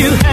you